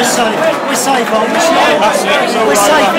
we're safe. We're safe, aren't we? We're safe.